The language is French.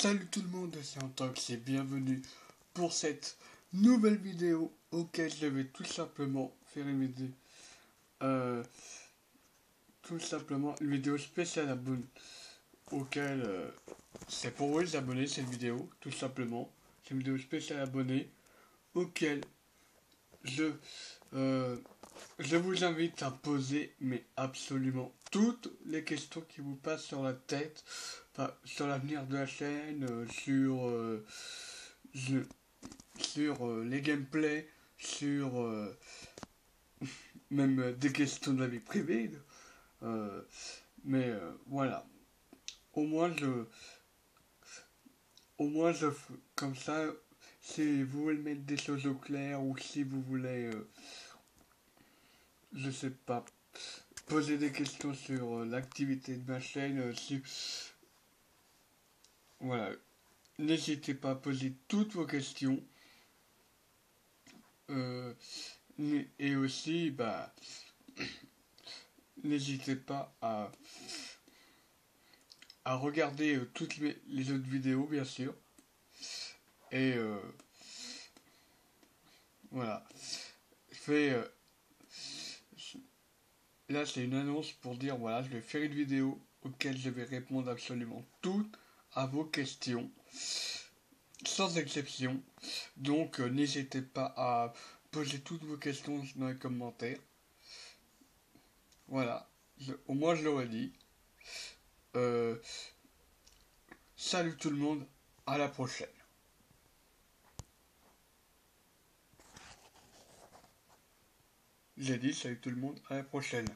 Salut tout le monde, c'est Antox et bienvenue pour cette nouvelle vidéo auquel je vais tout simplement faire une vidéo. Euh, tout simplement une vidéo spéciale abonné auquel euh, c'est pour vous les abonnés cette vidéo, tout simplement. C'est une vidéo spéciale abonnée auquel je, euh, je vous invite à poser mais absolument toutes les questions qui vous passent sur la tête sur l'avenir de la chaîne, euh, sur, euh, sur euh, les gameplays, sur même des questions de la vie privée. mais voilà. Au moins je. Au moins je. Comme ça, si vous voulez mettre des choses au clair ou si vous voulez. Je sais pas poser des questions sur l'activité de ma chaîne, si, voilà. N'hésitez pas à poser toutes vos questions. Euh, et aussi, bah, n'hésitez pas à, à regarder euh, toutes les, autres vidéos, bien sûr. Et euh, voilà. Je là, c'est une annonce pour dire voilà, je vais faire une vidéo auquel je vais répondre absolument toutes à vos questions, sans exception. Donc euh, n'hésitez pas à poser toutes vos questions dans les commentaires. Voilà, au moins je l'aurais dit. Euh, salut tout le monde, à la prochaine. J'ai dit salut tout le monde, à la prochaine.